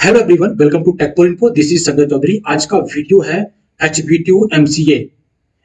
Hello everyone welcome to tech info this is Sanjay Chaudhary आज का video है H B two M C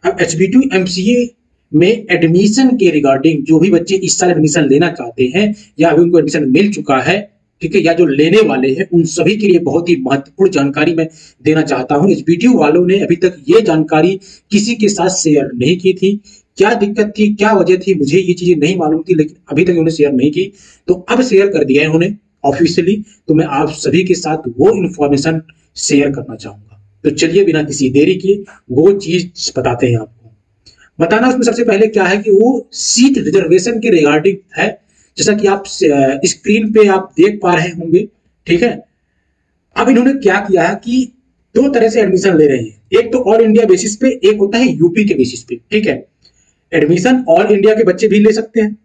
अब H B two M C A में admission के regarding जो भी बच्चे इस साल एडमिशन लेना चाहते हैं या अभी उनको एडमिशन मिल चुका है, ठीक है, या जो लेने वाले हैं, उन सभी के लिए बहुत ही महत्वपूर्ण जानकारी मैं देना चाहता हूँ। एच बी वालों ने अभी तक ये जानकारी किसी के साथ शेयर नहीं की थी। क्या दिक्कत थी, क्या वजह थी, मुझे ये चीज़ें नहीं मालूम थी, लेकिन अभी तक उन्होंने शेयर नहीं की। तो अब शेयर कर दिया है उन्होंने ऑफिशियली तो मैं आप सभी के साथ वो इंफॉर्मेशन शेयर करना चाहूँगा। तो चलिए बिना किसी देरी के वो चीज़ बताते हैं आपको। बताना उसमें सबसे पहले क्या है कि वो सीट रिजर्वेशन के रिगार्डिंग है। जैसा कि आप स्क्रीन पे आप देख पा रहे होंगे, ठीक है? अब इन्होंने क्या किया है कि दो तरह से एडमिशन ले रहे हैं। एक तो ऑल इंडिया बेसिस पे, एक होता है यूपी के बेसिस पे, ठीक है? एडमिशन ऑल इंडिया के बच्चे भी ले सकते हैं।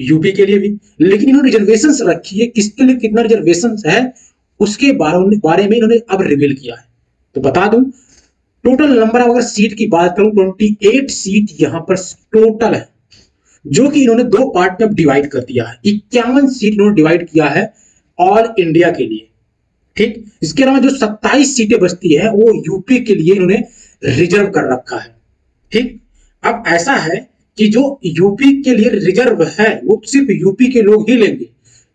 यूपी के लिए भी। लेकिन इन्होंने रिजर्वेशन रखी है, किसके लिए कितना रिजर्वेशन है, उसके बारे में इन्होंने अब रिवील किया है। तो बता दूँ टोटल नंबर अगर सीट की बात करूँ ट्वेंटी एट सीट यहाँ पर टोटल है, जो कि इन्होंने दो पार्ट में डिवाइड कर दिया है। इक्यावन सीट इन्होंने डिवाइड किया है ऑल इंडिया के लिए। ठीक? इसके अलावा जो सत्ताईस सीटें बचती है, वो यूपी के लिए इन्होंने रिज़र्व कर रखा है। ठीक? अब ऐसा है कि जो यूपी के लिए रिज़र्व है, वो सिर्फ़ यूपी के लोग ही लेंगे।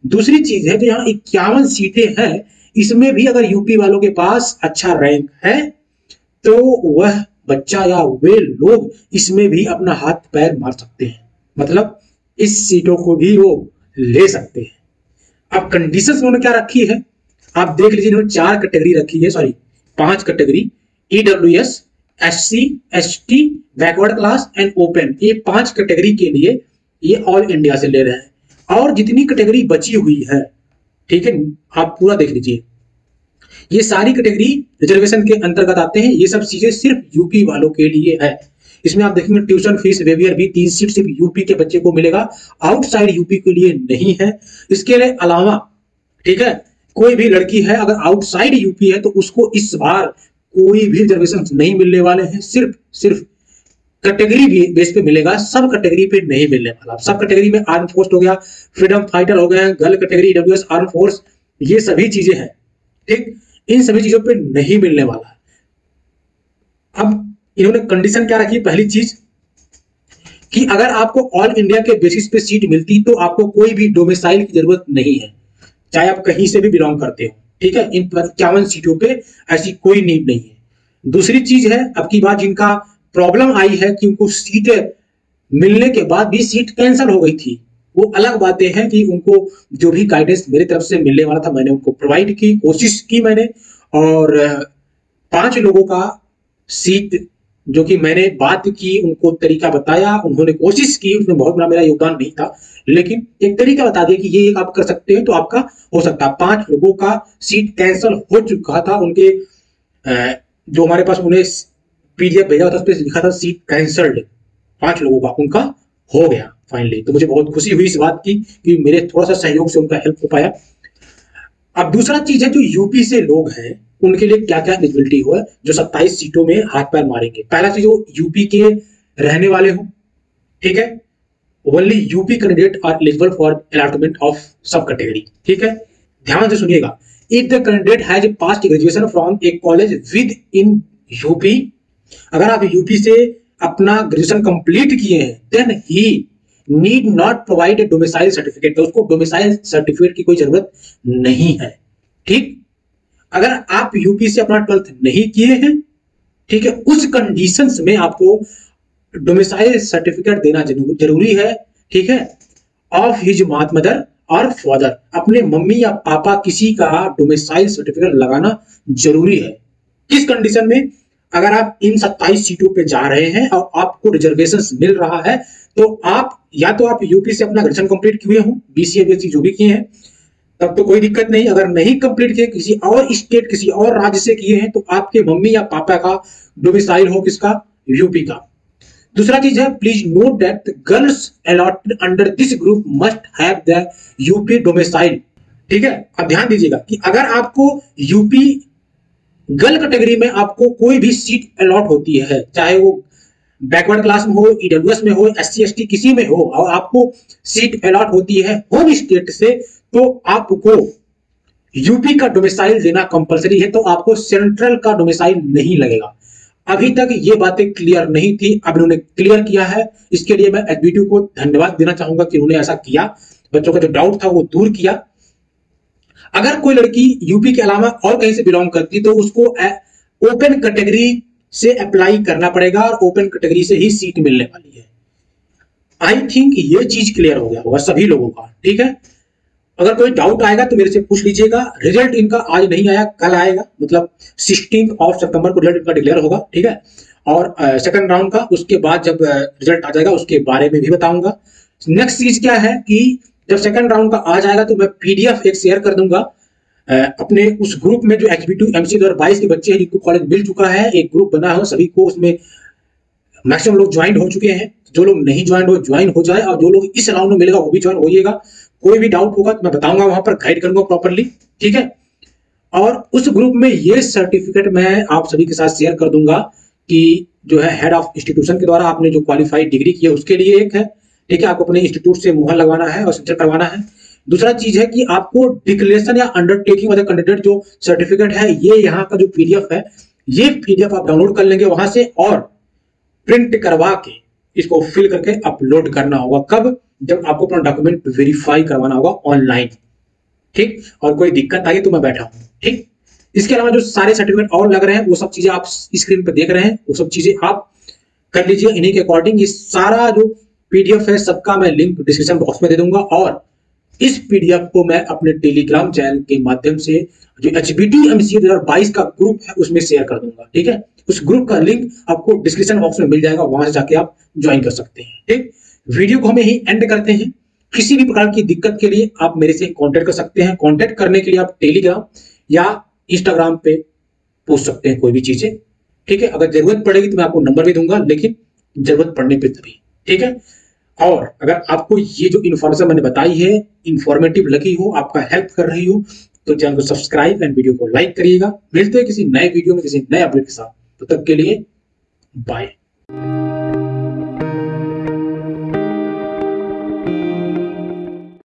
दूसरी चीज़ है कि यहाँ इक्यावन सीटें हैं, इसमें भी अगर यूपी वालों के पास अच्छा रैंक है तो वह बच्चा या वे लोग इसमें भी अपना हाथ पैर मार सकते हैं। मतलब इस सीटों को भी वो ले सकते हैं। अब कंडीशन उन्होंने क्या रखी है? आप देख लीजिए, इन्होंने चार कैटेगरी रखी है सॉरी पाँच category EW S S C S T backward class and open ये पाँच कैटेगरी के लिए ये ऑल इंडिया से ले रहे हैं। और जितनी कैटेगरी बची हुई है, ठीक है, आप पूरा देख लीजिए। ये सारी कैटेगरी रिजर्वेशन के अंतर्गत आते हैं। ये सब चीज़ें सिर्फ़ यूपी वालों के लिए है। इसमें आप देखेंगे ट्यूशन फ़ीस वेवियर भी तीन सीट सिर्फ़ यूपी के बच्चे को मिलेगा। आउटसाइड यूपी के लिए नहीं है। इसके अलावा, ठीक है, कोई भी लड़की है, अगर आउटसाइड यूपी है तो उसको इस बार कोई भी रिजर्वेशन नहीं मिलने वाले हैं, सिर्फ़ सिर्फ़ कैटेगरी बेस पे मिलेगा, सब कैटेगरी पे नहीं मिलने वाला। सब कैटेगरी में आर्म फोर्स हो गया फ्रीडम फाइटर हो गया गर्ल कैटेगरी आर्म फोर्स ये सभी चीज़ें हैं। ठीक? इन सभी चीज़ों पे नहीं मिलने वाला। अब इन्होंने कंडीशन क्या रखी? पहली चीज़, कि अगर आपको ऑल इंडिया के बेसिस पे सीट मिलती तो आपको कोई भी डोमिसाइल की ज़रूरत नहीं है, चाहे आप कहीं से भी बिलोंग करते हो। ठीक है? इन इक्यावन सीटों पे ऐसी कोई नीड नहीं है। दूसरी चीज़ है, अब की बात जिनका प्रॉब्लम आई है कि उनको सीटें मिलने के बाद भी सीट कैंसिल हो गई थी। वो अलग बातें हैं कि उनको जो भी गाइडेंस मेरी तरफ़ से मिलने वाला था, मैंने उनको प्रोवाइड की, कोशिश की मैंने, और पाँच लोगों का सीट जो कि मैंने बात की, उनको तरीका बताया, उन्होंने कोशिश की, उसमें बहुत बड़ा मेरा योगदान नहीं था। लेकिन एक तरीका बता दिया कि ये एक आप कर सकते हैं तो आपका हो सकता है। पाँच लोगों का सीट कैंसिल हो चुका था, उनके जो हमारे पास उन्हें पीडीएफ भेजा था, उस पर लिखा था सीट कैंसल्ड। पाँच लोगों का उनका हो गया फाइनली तो मुझे बहुत खुशी हुई इस बात की, कि मेरे थोड़ा सा सहयोग से उनका हेल्प हो पाया। अब दूसरा चीज़ है जो यूपी से लोग हैं उनके लिए क्या क्या एलिजिबिलिटी हो, जो 27 सीटों में हाथ पैर मारेंगे। पहला चीज़ वो यूपी के रहने वाले हो, ठीक है? Only UP candidate are eligible for allotment of sub category ठीक है? ध्यान से सुनिएगा। If the candidate has passed graduation from a college within UP अगर आप यूपी से अपना ग्रेजुएशन कंप्लीट किए हैं then he need not provide domicile certificate तो उसको डोमिसाइल सर्टिफिकेट की कोई ज़रूरत नहीं है, ठीक? अगर आप यूपी से अपना ट्वेल्थ नहीं किए हैं, ठीक है, उस कंडीशन में आपको डोमिसाइल सर्टिफिकेट देना ज़रूरी है, ठीक है ऑफ़ हिज मात मदर और फादर अपने मम्मी या पापा किसी का डोमिसाइल सर्टिफिकेट लगाना ज़रूरी है। किस कंडीशन में? अगर आप इन 27 सीटों पे जा रहे हैं और आपको रिजर्वेशन मिल रहा है तो आप, या तो आप यूपी से अपना ग्रेजुएशन कंप्लीट किए हो बीसीए जो भी किए हैं तब तो कोई दिक्कत नहीं। अगर नहीं कंप्लीट किए किसी और स्टेट किसी और राज्य से किए हैं तो आपके मम्मी या पापा का डोमिसाइल हो किसका? यूपी का। दूसरा चीज़ है please note that girls allotted under this group must have the UP domicile ठीक है? अब ध्यान दीजिएगा कि अगर आपको यूपी गर्ल कैटेगरी में आपको कोई भी सीट अलॉट होती है, चाहे वो बैकवर्ड क्लास में हो ईडब्ल्यूएस में हो एस सी किसी में हो, और आपको सीट अलॉट होती है होम स्टेट से तो आपको यूपी का डोमिसाइल देना कंपलसरी है तो आपको सेंट्रल का डोमिसाइल नहीं लगेगा। अभी तक ये बातें क्लियर नहीं थी, अब इन्होंने क्लियर किया है। इसके लिए मैं एचबीटी को धन्यवाद देना चाहूँगा कि उन्होंने ऐसा किया। बच्चों का जो डाउट था वो दूर किया। अगर कोई लड़की यूपी के अलावा और कहीं से बिलोंग करती तो उसको ओपन कैटेगरी से अप्लाई करना पड़ेगा और ओपन कैटेगरी से ही सीट मिलने वाली है। आई थिंक ये चीज़ क्लियर हो गया होगा सभी लोगों का, ठीक है? अगर कोई डाउट आएगा तो मेरे से पूछ लीजिएगा। रिज़ल्ट इनका आज नहीं आया, कल आएगा। मतलब सिक्सटीन ऑफ़ सितंबर को रिज़ल्ट इनका डिक्लेयर होगा, ठीक है? और सेकंड राउंड का, उसके बाद जब रिज़ल्ट आ जाएगा, उसके बारे में भी बताऊँगा। नेक्स्ट चीज़ क्या है कि जब सेकंड राउंड का आ जाएगा तो मैं पीडीएफ एक शेयर कर दूँगा। अपने उस ग्रुप में जो एच बी टू एमसी दो के बच्चे हैं, जिनको कॉलेज मिल चुका है, एक ग्रुप बना हो, सभी को उसमें मैक्सिमम लोग ज्वाइन हो चुके हैं। जो लोग नहीं ज्वाइन हो ज्वाइन हो जाए, और जो लोग इस राउंड में मिलेगा, वो भी ज्वाइन होइएगा। कोई भी डाउट होगा तो मैं बताऊँगा, वहाँ पर गाइड करूँगा प्रॉपरली ठीक है? और उस ग्रुप में ये सर्टिफिकेट मैं आप सभी के साथ शेयर कर दूँगा कि जो है हेड ऑफ़ इंस्टीट्यूशन के द्वारा आपने जो क्वालिफाइड डिग्री की है, उसके लिए एक है। ठीक है आपको अपने इंस्टीट्यूट से मुहर लगवाना है और सिग्नेचर करवाना है। दूसरा चीज़ है कि आपको डिक्लेरेशन या अंडरटेकिंग वाले कैंडिडेट जो सर्टिफिकेट है, ये यहाँ का जो पीडीएफ है, ये पीडीएफ आप डाउनलोड कर लेंगे वहाँ से और प्रिंट करवा के इसको फिल करके अपलोड करना होगा। कब? जब आपको अपना डॉक्यूमेंट वेरीफाई करवाना होगा ऑनलाइन ठीक? और कोई दिक्कत आई तो मैं बैठा हूँ, ठीक? इसके अलावा जो सारे सर्टिफिकेट और लग रहे हैं, वो सब चीज़ें आप स्क्रीन पर देख रहे हैं, वो सब चीज़ें आप कर लीजिए। इन्हीं के अकॉर्डिंग ये सारा जो पीडीएफ है, सबका मैं लिंक डिस्क्रिप्शन बॉक्स में दे दूँगा। और इस पीडीएफ को मैं अपने टेलीग्राम चैनल के माध्यम से जो एच बी टी एमसीए दो का ग्रुप है, उसमें शेयर कर दूँगा, ठीक है? उस ग्रुप का लिंक आपको डिस्क्रिप्शन बॉक्स में मिल जाएगा, वहाँ से जाके आप ज्वाइन कर सकते हैं, ठीक? वीडियो को हमें ही एंड करते हैं। किसी भी प्रकार की दिक्कत के लिए आप मेरे से कांटेक्ट कर सकते हैं। कांटेक्ट करने के लिए आप टेलीग्राम या इंस्टाग्राम पे पूछ सकते हैं कोई भी चीज़ें। ठीक है? अगर ज़रूरत पड़ेगी तो मैं आपको नंबर भी दूँगा, लेकिन ज़रूरत पड़ने पर तभी। ठीक है? और अगर आपको ये जो इन्फॉर्मेशन मैंने बताई है इंफॉर्मेटिव लगी हो, आपका हेल्प कर रही हो तो चैनल को सब्सक्राइब एंड वीडियो को लाइक करिएगा। मिलते हैं किसी नए वीडियो में, किसी नए अपडेट के साथ। तो तब के लिए बाय